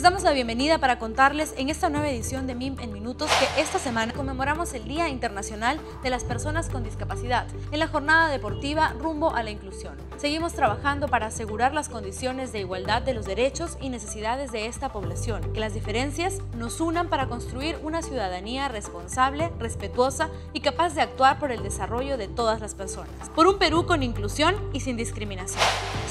Les damos la bienvenida para contarles en esta nueva edición de MIM en Minutos que esta semana conmemoramos el Día Internacional de las Personas con Discapacidad en la jornada deportiva rumbo a la inclusión. Seguimos trabajando para asegurar las condiciones de igualdad de los derechos y necesidades de esta población, que las diferencias nos unan para construir una ciudadanía responsable, respetuosa y capaz de actuar por el desarrollo de todas las personas. Por un Perú con inclusión y sin discriminación.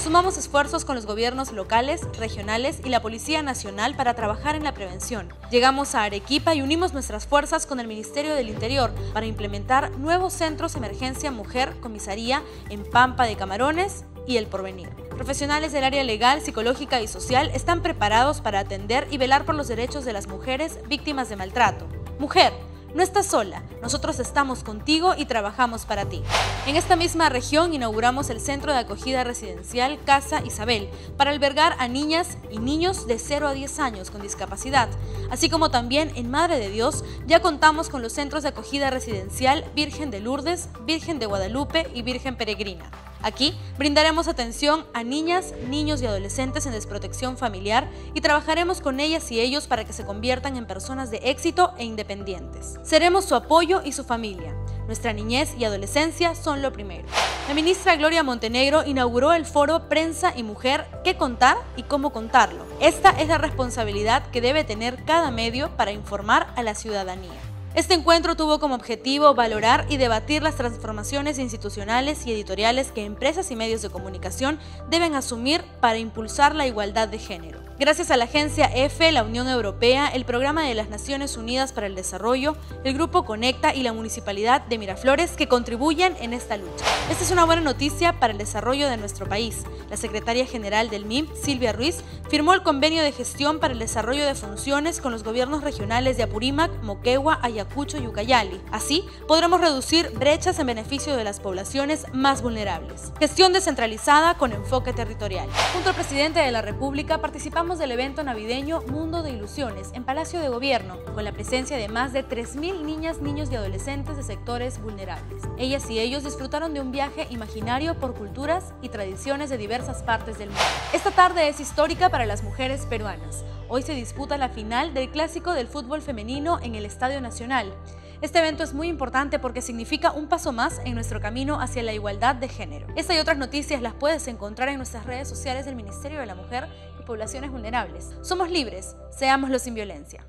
Sumamos esfuerzos con los gobiernos locales, regionales y la Policía Nacional para trabajar en la prevención. Llegamos a Arequipa y unimos nuestras fuerzas con el Ministerio del Interior para implementar nuevos centros emergencia mujer comisaría en Pampa de Camarones y El Porvenir. Profesionales del área legal, psicológica y social están preparados para atender y velar por los derechos de las mujeres víctimas de maltrato. Mujer, no estás sola, nosotros estamos contigo y trabajamos para ti. En esta misma región inauguramos el Centro de Acogida Residencial Casa Isabel para albergar a niñas y niños de 0 a 10 años con discapacidad, así como también en Madre de Dios ya contamos con los centros de acogida residencial Virgen de Lourdes, Virgen de Guadalupe y Virgen Peregrina. Aquí brindaremos atención a niñas, niños y adolescentes en desprotección familiar y trabajaremos con ellas y ellos para que se conviertan en personas de éxito e independientes. Seremos su apoyo y su familia. Nuestra niñez y adolescencia son lo primero. La ministra Gloria Montenegro inauguró el foro Prensa y Mujer, qué contar y cómo contarlo. Esta es la responsabilidad que debe tener cada medio para informar a la ciudadanía. Este encuentro tuvo como objetivo valorar y debatir las transformaciones institucionales y editoriales que empresas y medios de comunicación deben asumir para impulsar la igualdad de género. Gracias a la agencia EFE, la Unión Europea, el Programa de las Naciones Unidas para el Desarrollo, el Grupo Conecta y la Municipalidad de Miraflores que contribuyen en esta lucha. Esta es una buena noticia para el desarrollo de nuestro país. La secretaria general del MIM, Silvia Ruiz, firmó el convenio de gestión para el desarrollo de funciones con los gobiernos regionales de Apurímac, Moquegua, Ayacucho y Ucayali. Así, podremos reducir brechas en beneficio de las poblaciones más vulnerables. Gestión descentralizada con enfoque territorial. Junto al presidente de la República participamos del evento navideño Mundo de Ilusiones en Palacio de Gobierno, con la presencia de más de 3.000 niñas, niños y adolescentes de sectores vulnerables. Ellas y ellos disfrutaron de un viaje imaginario por culturas y tradiciones de diversas partes del mundo. Esta tarde es histórica para las mujeres peruanas. Hoy se disputa la final del clásico del fútbol femenino en el Estadio Nacional. Este evento es muy importante porque significa un paso más en nuestro camino hacia la igualdad de género. Esta y otras noticias las puedes encontrar en nuestras redes sociales del Ministerio de la Mujer Poblaciones Vulnerables. Somos libres, seámoslo sin violencia.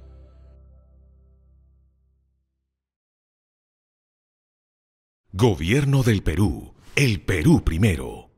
Gobierno del Perú. El Perú primero.